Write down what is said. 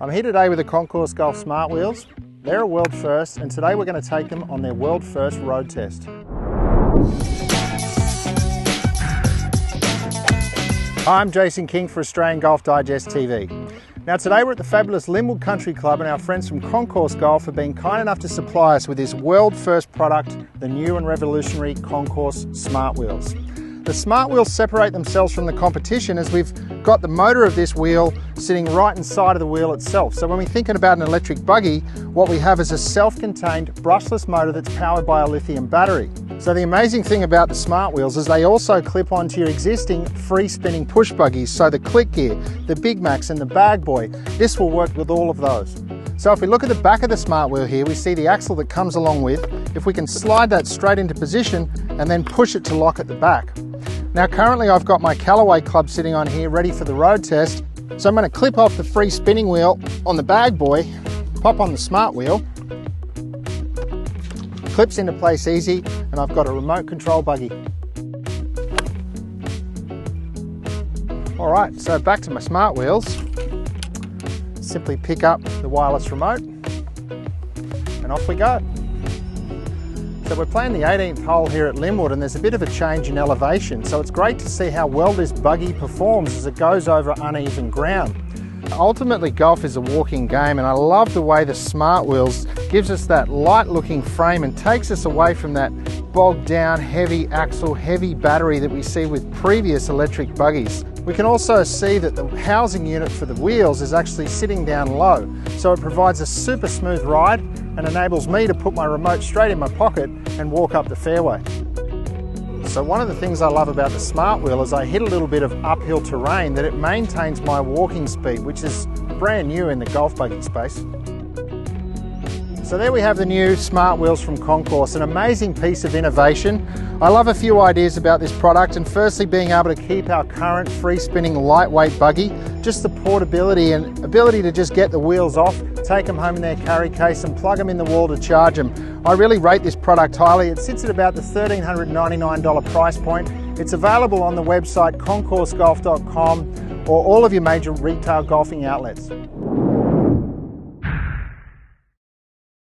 I'm here today with the Concourse Golf Smart Wheels. They're a world first and today we're going to take them on their world first road test. Hi, I'm Jason King for Australian Golf Digest TV. Now today we're at the fabulous Lynwood Country Club and our friends from Concourse Golf have been kind enough to supply us with this world first product, the new and revolutionary Concourse Smart Wheels. The smart wheels separate themselves from the competition as we've got the motor of this wheel sitting right inside of the wheel itself. So when we're thinking about an electric buggy, what we have is a self-contained brushless motor that's powered by a lithium battery. So the amazing thing about the smart wheels is they also clip onto your existing free spinning push buggies. So the Clicgear, the Big Max and the Bag Boy, this will work with all of those. So if we look at the back of the smart wheel here, we see the axle that comes along with. If we can slide that straight into position and then push it to lock at the back. Now currently I've got my Callaway club sitting on here ready for the road test. So I'm going to clip off the free spinning wheel on the bag boy, pop on the smart wheel, clips into place easy, and I've got a remote control buggy. All right, so back to my smart wheels. Simply pick up the wireless remote and off we go. So we're playing the 18th hole here at Lynwood and there's a bit of a change in elevation. So it's great to see how well this buggy performs as it goes over uneven ground. Ultimately golf is a walking game and I love the way the Smart Wheels gives us that light looking frame and takes us away from that bogged down heavy axle, heavy battery that we see with previous electric buggies. We can also see that the housing unit for the wheels is actually sitting down low, so it provides a super smooth ride and enables me to put my remote straight in my pocket and walk up the fairway. So one of the things I love about the Smart Wheel is I hit a little bit of uphill terrain that it maintains my walking speed, which is brand new in the golf buggy space. So there we have the new Smart Wheels from Concourse, an amazing piece of innovation. I love a few ideas about this product and firstly being able to keep our current free spinning lightweight buggy, just the portability and ability to just get the wheels off, take them home in their carry case and plug them in the wall to charge them. I really rate this product highly. It sits at about the $1,399 price point. It's available on the website concoursegolf.com or all of your major retail golfing outlets.